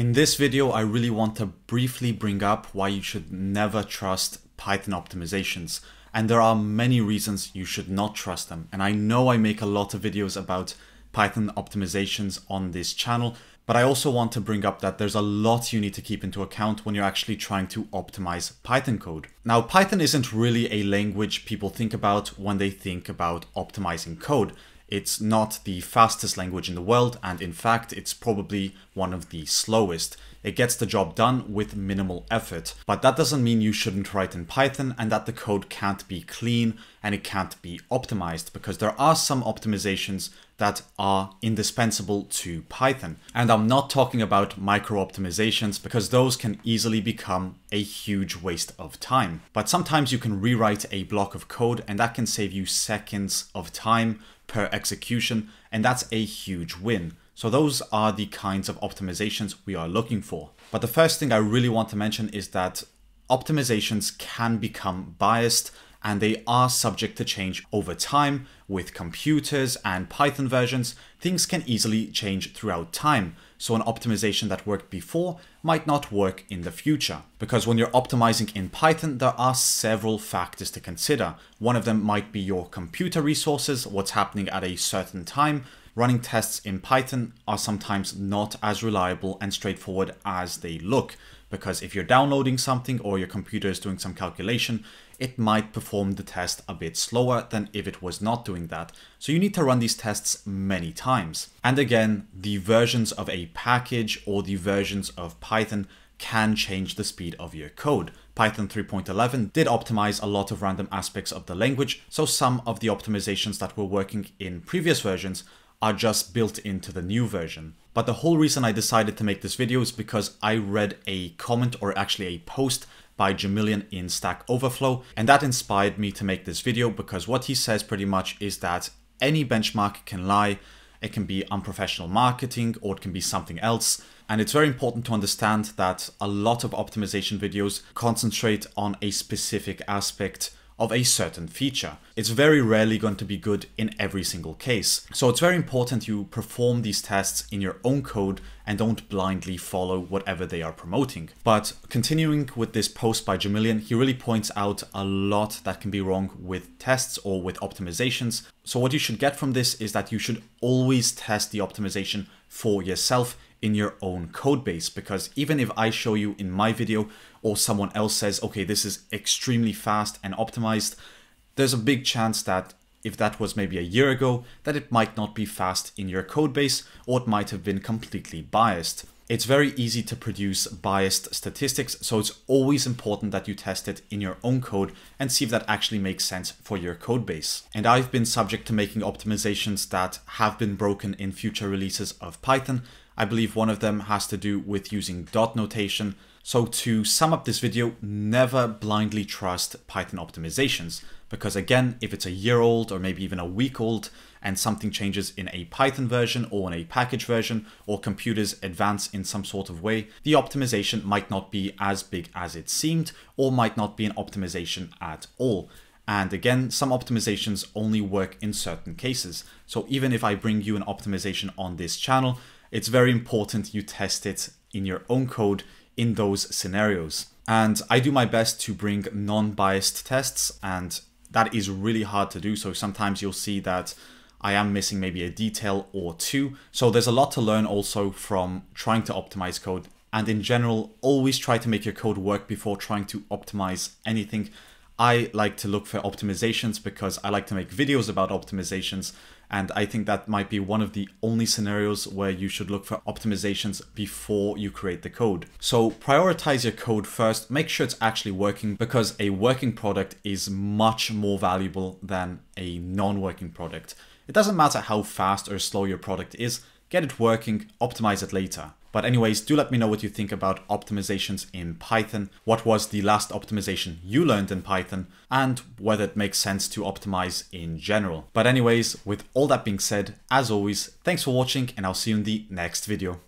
In this video, I really want to briefly bring up why you should never trust Python optimizations. And there are many reasons you should not trust them. And I know I make a lot of videos about Python optimizations on this channel, but I also want to bring up that there's a lot you need to keep into account when you're actually trying to optimize Python code. Now, Python isn't really a language people think about when they think about optimizing code. It's not the fastest language in the world, and in fact, it's probably one of the slowest. It gets the job done with minimal effort. But that doesn't mean you shouldn't write in Python and that the code can't be clean and it can't be optimized because there are some optimizations that are indispensable to Python. And I'm not talking about micro optimizations because those can easily become a huge waste of time. But sometimes you can rewrite a block of code and that can save you seconds of time per execution, and that's a huge win. So those are the kinds of optimizations we are looking for. But the first thing I really want to mention is that optimizations can become biased and they are subject to change over time with computers and Python versions. Things can easily change throughout time. So an optimization that worked before might not work in the future. Because when you're optimizing in Python, there are several factors to consider. One of them might be your computer resources, what's happening at a certain time, running tests in Python are sometimes not as reliable and straightforward as they look because if you're downloading something or your computer is doing some calculation, it might perform the test a bit slower than if it was not doing that. So you need to run these tests many times. And again, the versions of a package or the versions of Python can change the speed of your code. Python 3.11 did optimize a lot of random aspects of the language, so some of the optimizations that were working in previous versions are just built into the new version. But the whole reason I decided to make this video is because I read a comment or actually a post by Jamilian in Stack Overflow and that inspired me to make this video because what he says pretty much is that any benchmark can lie, it can be unprofessional marketing or it can be something else. And it's very important to understand that a lot of optimization videos concentrate on a specific aspect of a certain feature. It's very rarely going to be good in every single case. So it's very important you perform these tests in your own code and don't blindly follow whatever they are promoting. But continuing with this post by Jamilian, he really points out a lot that can be wrong with tests or with optimizations. So what you should get from this is that you should always test the optimization for yourself in your own code base because even if I show you in my video or someone else says, okay, this is extremely fast and optimized, there's a big chance that if that was maybe a year ago, that it might not be fast in your code base or it might have been completely biased. It's very easy to produce biased statistics, so it's always important that you test it in your own code and see if that actually makes sense for your code base. And I've been subject to making optimizations that have been broken in future releases of Python, I believe one of them has to do with using dot notation. So to sum up this video, never blindly trust Python optimizations. Because again, if it's a year old or maybe even a week old and something changes in a Python version or in a package version or computers advance in some sort of way, the optimization might not be as big as it seemed or might not be an optimization at all. And again, some optimizations only work in certain cases. So even if I bring you an optimization on this channel, it's very important you test it in your own code in those scenarios. And I do my best to bring non-biased tests and that is really hard to do. So sometimes you'll see that I am missing maybe a detail or two. So there's a lot to learn also from trying to optimize code. And in general, always try to make your code work before trying to optimize anything. I like to look for optimizations because I like to make videos about optimizations and I think that might be one of the only scenarios where you should look for optimizations before you create the code. So prioritize your code first, make sure it's actually working because a working product is much more valuable than a non-working product. It doesn't matter how fast or slow your product is, get it working, optimize it later. But anyways, do let me know what you think about optimizations in Python. What was the last optimization you learned in Python and whether it makes sense to optimize in general. But anyways, with all that being said, as always, thanks for watching and I'll see you in the next video.